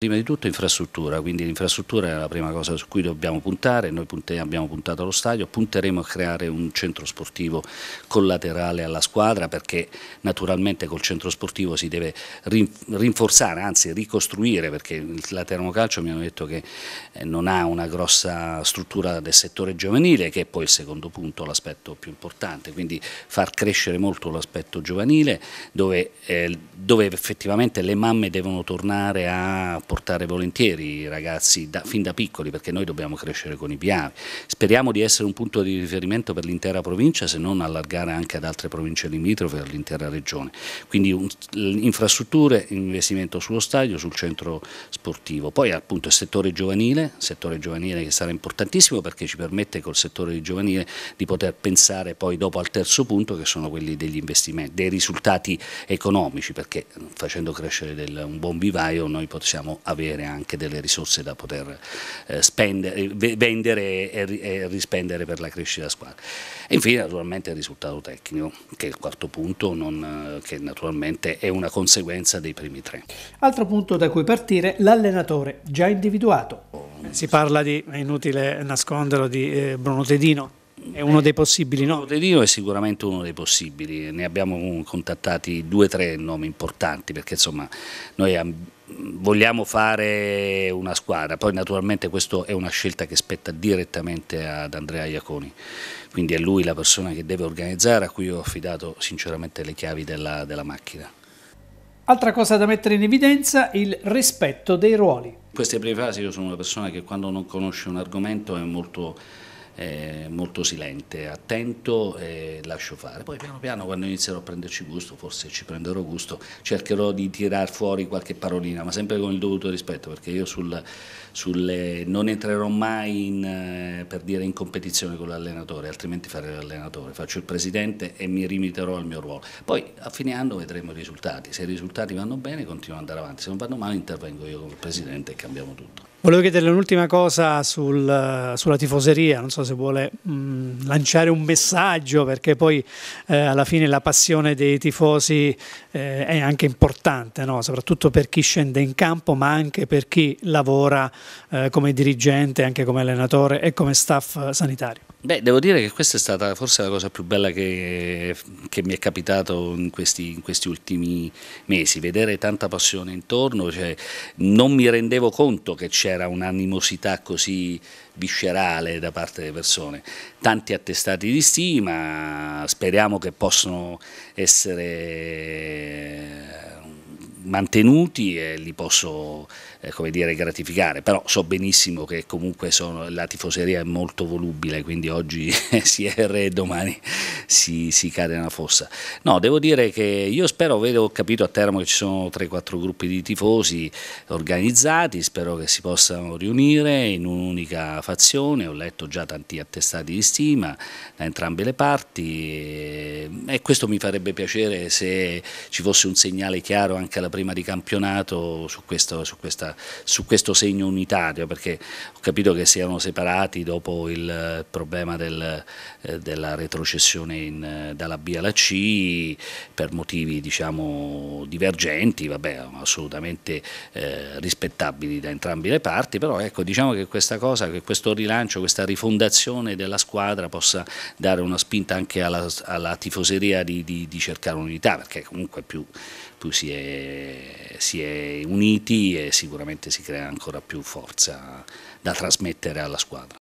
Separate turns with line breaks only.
Prima di tutto infrastruttura, quindi l'infrastruttura è la prima cosa su cui dobbiamo puntare, noi abbiamo puntato allo stadio, punteremo a creare un centro sportivo collaterale alla squadra perché naturalmente col centro sportivo si deve rinforzare, anzi ricostruire perché la Termocalcio mi hanno detto che eh, non ha una grossa struttura del settore giovanile che è poi il secondo punto, l'aspetto più importante, quindi far crescere molto l'aspetto giovanile dove, eh, dove effettivamente le mamme devono tornare a portare volentieri i ragazzi da, fin da piccoli perché noi dobbiamo crescere con i piani. Speriamo di essere un punto di riferimento per l'intera provincia se non allargare anche ad altre province limitrofe per l'intera regione. Quindi un, infrastrutture, investimento sullo stadio, sul centro sportivo. Poi appunto il settore giovanile, settore giovanile che sarà importantissimo perché ci permette col settore giovanile di poter pensare poi dopo al terzo punto che sono quelli degli investimenti, dei risultati economici perché facendo crescere del, un buon vivaio noi possiamo avere anche delle risorse da poter eh, spendere, vendere e, e, rispendere per la crescita della squadra. E infine naturalmente il risultato tecnico, che è il quarto punto, non, che naturalmente è una conseguenza dei primi tre.
Altro punto da cui partire, l'allenatore già individuato. Si parla di, è inutile nasconderlo, di eh, Bruno Tedino. È uno dei possibili no?
Tedino è sicuramente uno dei possibili, ne abbiamo contattati due o tre nomi importanti perché insomma noi vogliamo fare una squadra, poi naturalmente questa è una scelta che spetta direttamente ad Andrea Iaconi, quindi è lui la persona che deve organizzare, a cui ho affidato sinceramente le chiavi della, della macchina.
Altra cosa da mettere in evidenza, il rispetto dei ruoli. In
queste prime fasi io sono una persona che quando non conosce un argomento è molto eh, molto silente, attento e lascio fare. Poi piano piano quando inizierò a prenderci gusto, forse ci prenderò gusto, cercherò di tirar fuori qualche parolina, ma sempre con il dovuto rispetto, perché io sul, sulle, non entrerò mai in, eh, per dire in competizione con l'allenatore, altrimenti farei l'allenatore, faccio il presidente e mi limiterò al mio ruolo. Poi a fine anno vedremo i risultati, se i risultati vanno bene continuo ad andare avanti, se non vanno male intervengo io come presidente e cambiamo tutto.
Volevo chiederle un'ultima cosa sul, sulla tifoseria, non so se vuole mh, mm, lanciare un messaggio perché poi eh, alla fine la passione dei tifosi eh, è anche importante, no? soprattutto per chi scende in campo ma anche per chi lavora eh, come dirigente, anche come allenatore e come staff sanitario.
Beh, devo dire che questa è stata forse la cosa più bella che, che mi è capitato in questi, in questi, ultimi mesi, vedere tanta passione intorno, cioè, non mi rendevo conto che c'era un'animosità così viscerale da parte delle persone, tanti attestati di stima, speriamo che possano essere mantenuti e li posso eh, dire, gratificare, però so benissimo che comunque sono, la tifoseria è molto volubile, quindi oggi si è re e domani si, si, cade nella fossa. No, devo dire che io spero, vedo, ho capito a Teramo che ci sono 3-4 gruppi di tifosi organizzati, spero che si possano riunire in un'unica fazione, ho letto già tanti attestati di stima da entrambe le parti e, questo mi farebbe piacere se ci fosse un segnale chiaro anche alla prima di campionato su, questo, su questa su questo segno unitario perché ho capito che si erano separati dopo il problema del, eh, della retrocessione in, dalla B alla C per motivi diciamo divergenti, vabbè assolutamente eh, rispettabili da entrambe le parti, però ecco diciamo che questa cosa, che questo rilancio, questa rifondazione della squadra possa dare una spinta anche alla, alla tifoseria di, di, di cercare un'unità perché comunque più, più si, è, si è uniti e sicuramente si crea ancora più forza da trasmettere alla squadra.